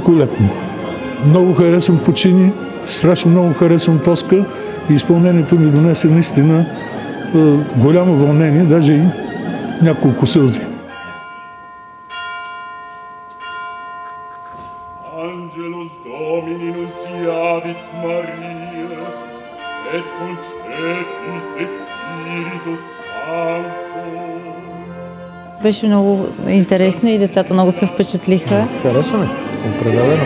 великолепно. Много харесвам почини, страшно много харесвам Тоска и изпълнението ми донесе наистина е, голямо вълнение, даже и няколко сълзи. Angelus Domini nunciavit Maria, et concepit Spiritus Sancto. Беше много интересно и децата много се впечатлиха. Харесаме, определено.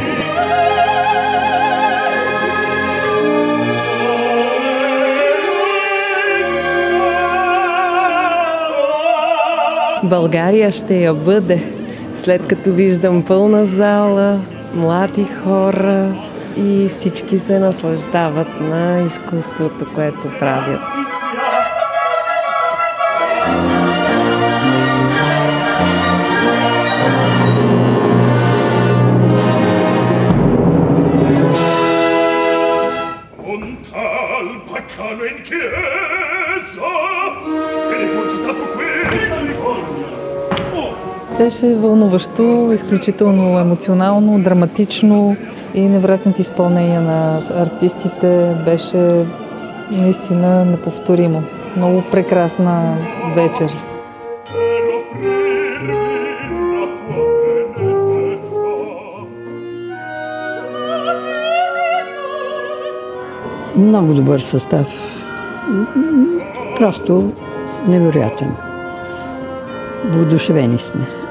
България ще я бъде, след като виждам пълна зала, млади хора и всички се наслаждават на изкуството, което правят. Беше вълнуващо, изключително емоционално, драматично и невероятните изпълнения на артистите беше наистина неповторимо. Много прекрасна вечер. Много добър състав. Просто невероятен. Воодушевени сме.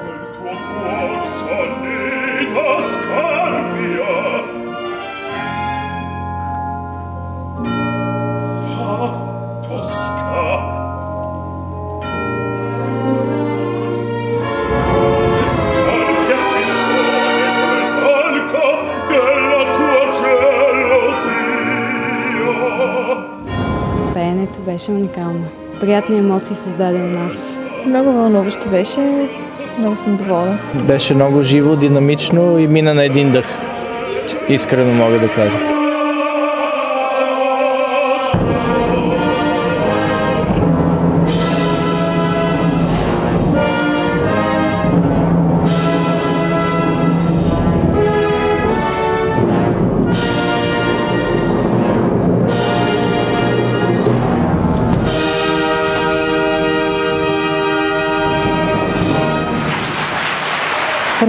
Беше уникално. Приятни емоции създаде у нас. Много вълнуващо беше. Много съм доволна. Беше много живо, динамично и мина на един дъх. Искрено мога да кажа.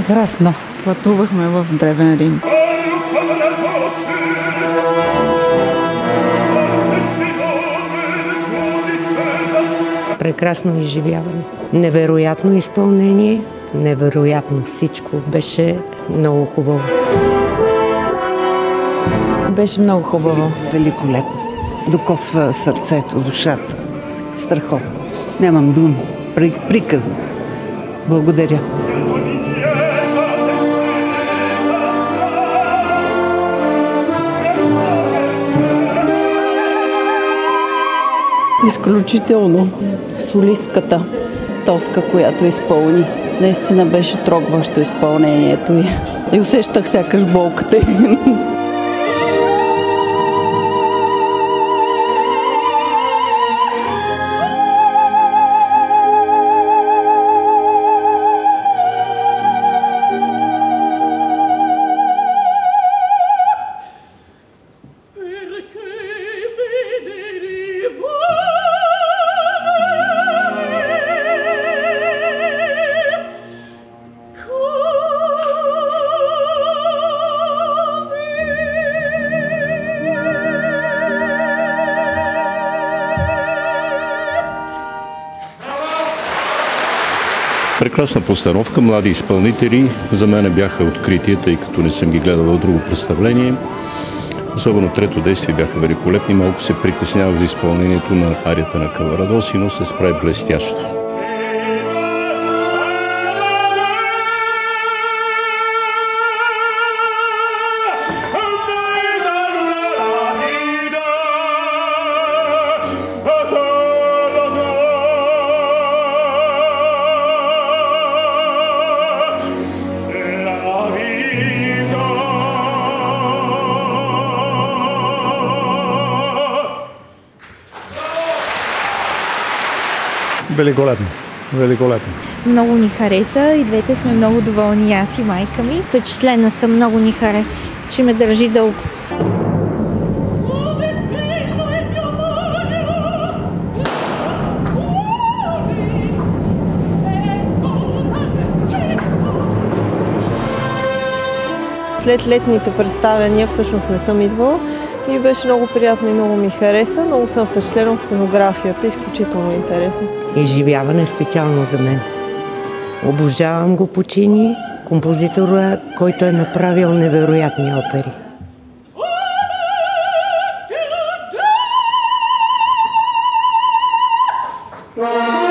Прекрасно. Пътувахме в Древен Рим. Прекрасно изживяване. Невероятно изпълнение, невероятно всичко. Беше много хубаво. Беше много хубаво. Великолепно. Докосва сърцето, душата. Страхотно. Нямам думи. Приказно. Благодаря. Изключително. Солистката Тоска, която изпълни. Наистина беше трогващо изпълнението й. И усещах сякаш болката й. Прекрасна постановка, млади изпълнители. За мен бяха открития, тъй като не съм ги гледал в друго представление. Особено трето действие бяха великолепни. Малко се притеснявах за изпълнението на арията на Каварадоси, но се справи блестящо. Великолепно. великолепно. Много ни хареса и двете сме много доволни, аз и майка ми. Впечатлена съм, много ни хареса. Ще ме държи дълго. След летните представяния всъщност не съм идвала ми беше много приятно и много ми хареса. Много съм впечатлена от сценографията, изключително интересно. Изживяване е специално за мен. Обожавам го почини, композитора, който е направил невероятни опери. Thank